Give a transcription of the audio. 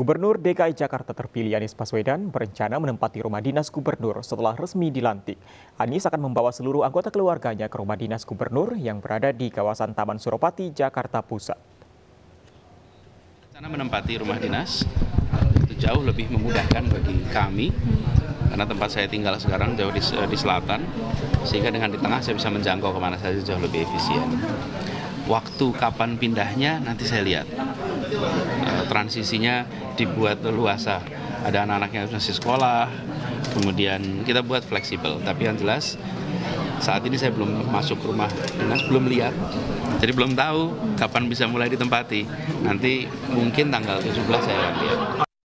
Gubernur DKI Jakarta terpilih Anies Baswedan berencana menempati rumah dinas gubernur setelah resmi dilantik. Anies akan membawa seluruh anggota keluarganya ke rumah dinas gubernur yang berada di kawasan Taman Suropati, Jakarta Pusat. Rencana menempati rumah dinas itu jauh lebih memudahkan bagi kami karena tempat saya tinggal sekarang jauh di, di selatan sehingga dengan di tengah saya bisa menjangkau ke mana saja jauh lebih efisien. Waktu kapan pindahnya nanti saya lihat. Transisinya dibuat luasa. Ada anak-anak yang masih sekolah, kemudian kita buat fleksibel. Tapi yang jelas saat ini saya belum masuk rumah dinas, belum lihat. Jadi belum tahu kapan bisa mulai ditempati. Nanti mungkin tanggal 17 saya lihat.